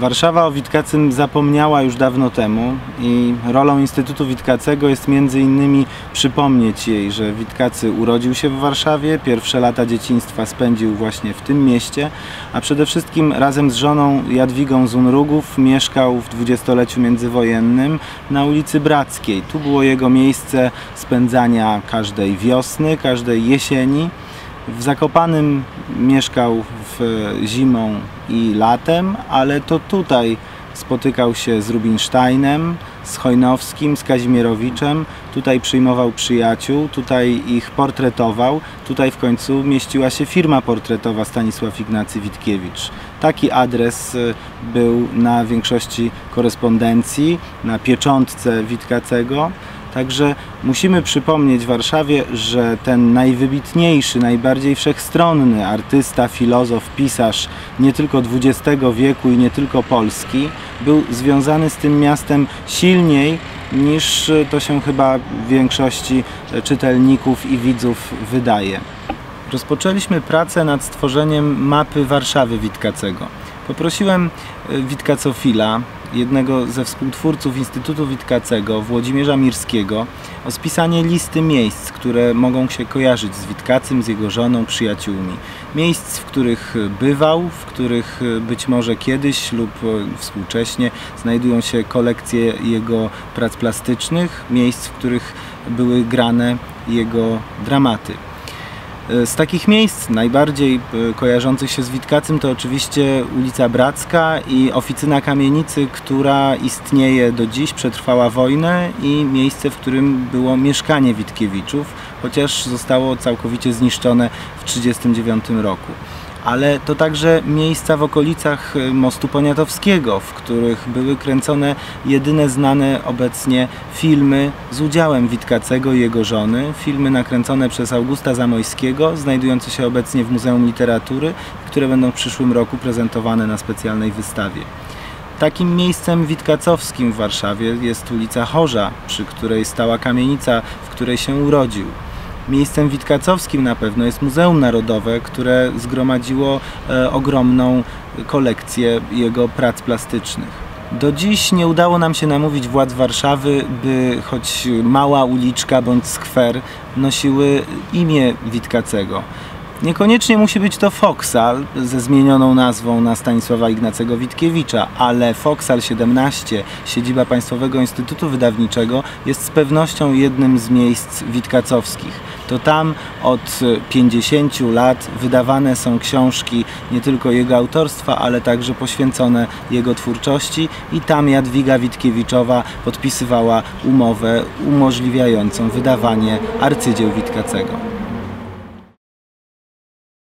Warszawa o Witkacym zapomniała już dawno temu i rolą Instytutu Witkacego jest między innymi przypomnieć jej, że Witkacy urodził się w Warszawie, pierwsze lata dzieciństwa spędził właśnie w tym mieście, a przede wszystkim razem z żoną Jadwigą z Unrugów mieszkał w dwudziestoleciu międzywojennym na ulicy Brackiej. Tu było jego miejsce spędzania każdej wiosny, każdej jesieni. W Zakopanym mieszkał w zimą i latem, ale to tutaj spotykał się z Rubinsteinem, z Chojnowskim, z Kazimierowiczem. Tutaj przyjmował przyjaciół, tutaj ich portretował. Tutaj w końcu mieściła się firma portretowa Stanisław Ignacy Witkiewicz. Taki adres y, był na większości korespondencji, na pieczątce Witkacego. Także musimy przypomnieć Warszawie, że ten najwybitniejszy, najbardziej wszechstronny artysta, filozof, pisarz nie tylko XX wieku i nie tylko Polski był związany z tym miastem silniej niż to się chyba większości czytelników i widzów wydaje. Rozpoczęliśmy pracę nad stworzeniem mapy Warszawy Witkacego. Poprosiłem Witkacofila, jednego ze współtwórców Instytutu Witkacego, Włodzimierza Mirskiego, o spisanie listy miejsc, które mogą się kojarzyć z Witkacym, z jego żoną, przyjaciółmi. Miejsc, w których bywał, w których być może kiedyś lub współcześnie znajdują się kolekcje jego prac plastycznych, miejsc, w których były grane jego dramaty. Z takich miejsc najbardziej e, kojarzących się z Witkacym to oczywiście ulica Bracka i oficyna kamienicy, która istnieje do dziś, przetrwała wojnę i miejsce, w którym było mieszkanie Witkiewiczów, chociaż zostało całkowicie zniszczone w 1939 roku ale to także miejsca w okolicach y, mostu Poniatowskiego, w których były kręcone jedyne znane obecnie filmy z udziałem Witkacego i jego żony, filmy nakręcone przez Augusta Zamojskiego, znajdujące się obecnie w Muzeum Literatury, które będą w przyszłym roku prezentowane na specjalnej wystawie. Takim miejscem witkacowskim w Warszawie jest ulica Chorza, przy której stała kamienica, w której się urodził. Miejscem witkacowskim na pewno jest Muzeum Narodowe, które zgromadziło e, ogromną kolekcję jego prac plastycznych. Do dziś nie udało nam się namówić władz Warszawy, by choć mała uliczka bądź skwer nosiły imię Witkacego. Niekoniecznie musi być to Foksal ze zmienioną nazwą na Stanisława Ignacego Witkiewicza, ale Foksal 17, siedziba Państwowego Instytutu Wydawniczego, jest z pewnością jednym z miejsc witkacowskich. To tam od 50 lat wydawane są książki nie tylko jego autorstwa, ale także poświęcone jego twórczości i tam Jadwiga Witkiewiczowa podpisywała umowę umożliwiającą wydawanie arcydzieł Witkacego.